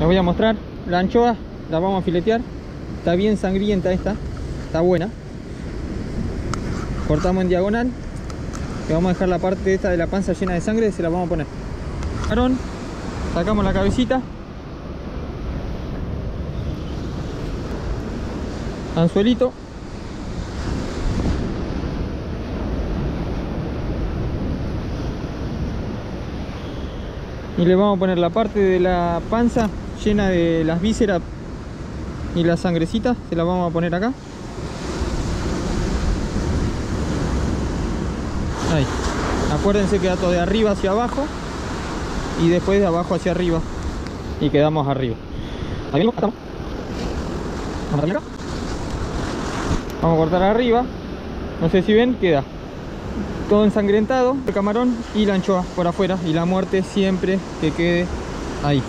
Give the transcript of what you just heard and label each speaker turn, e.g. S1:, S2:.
S1: Les voy a mostrar la anchoa, la vamos a filetear. Está bien sangrienta esta, está buena. Cortamos en diagonal. Le vamos a dejar la parte esta de la panza llena de sangre, se la vamos a poner. Camarón, sacamos la cabecita. Anzuelito. Y le vamos a poner la parte de la panza llena de las vísceras y la sangrecita, se la vamos a poner acá. Ahí. Acuérdense que dato de arriba hacia abajo y después de abajo hacia arriba y quedamos arriba. ¿Ahí acá. Vamos a cortar arriba. No sé si ven, queda todo ensangrentado, el camarón y la anchoa por afuera y la muerte siempre que quede ahí.